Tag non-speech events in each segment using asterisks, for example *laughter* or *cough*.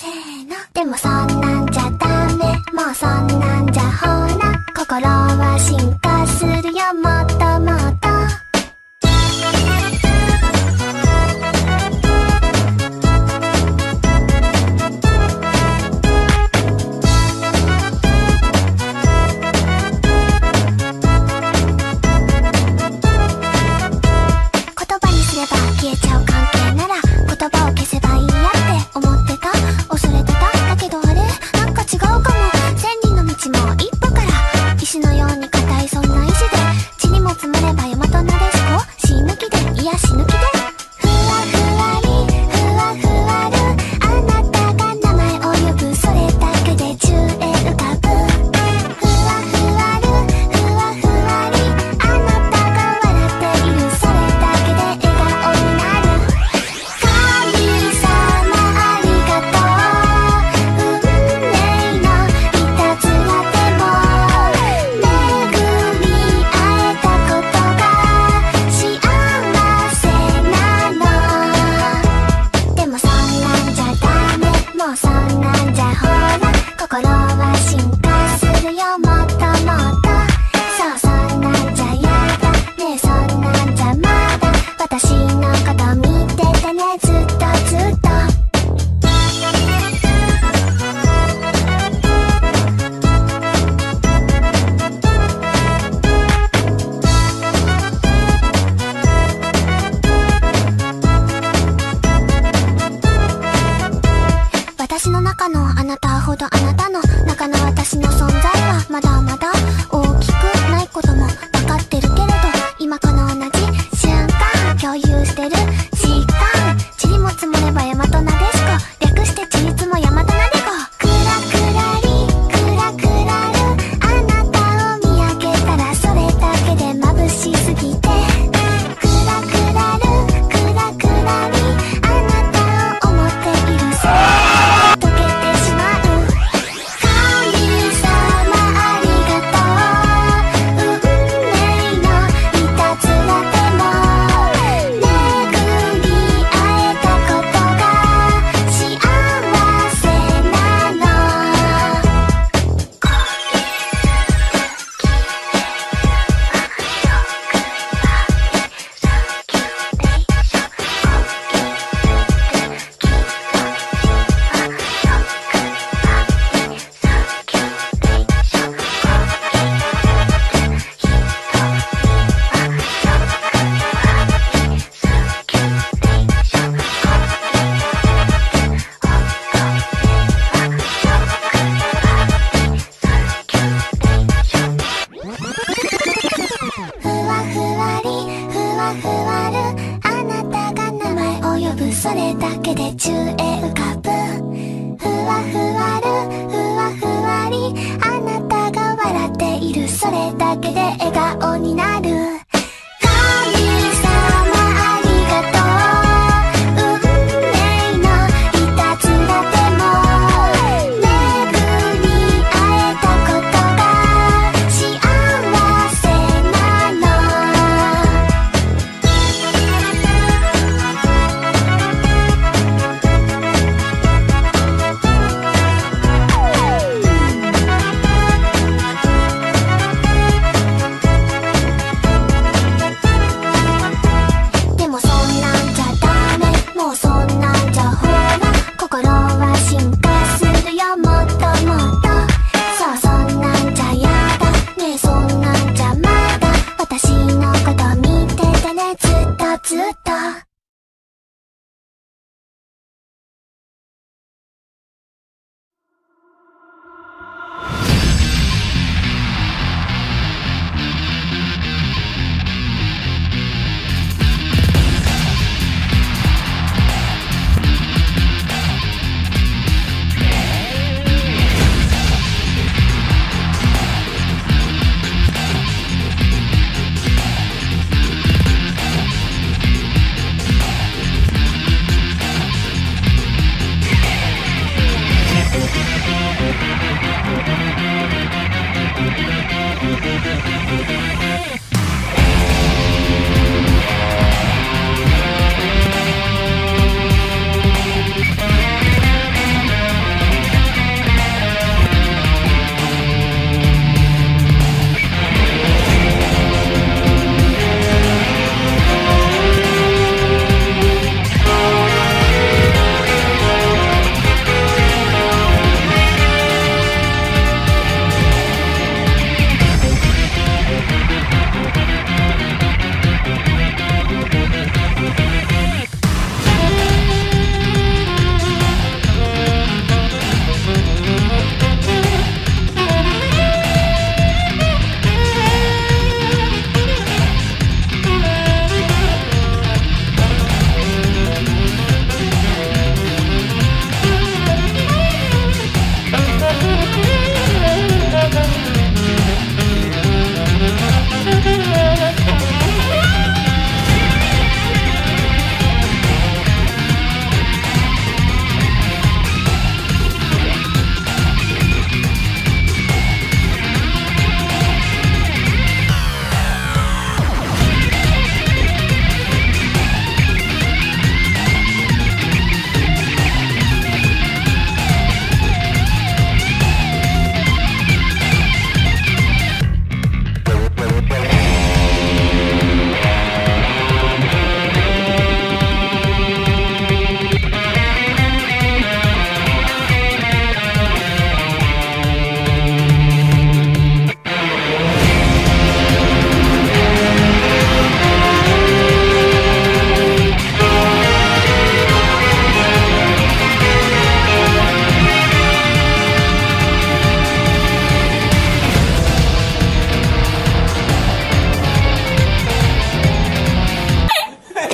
せーの。でもそんなんじゃダメ。もうそんなんじゃほら。心は進化。笑顔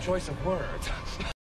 choice of words. *laughs*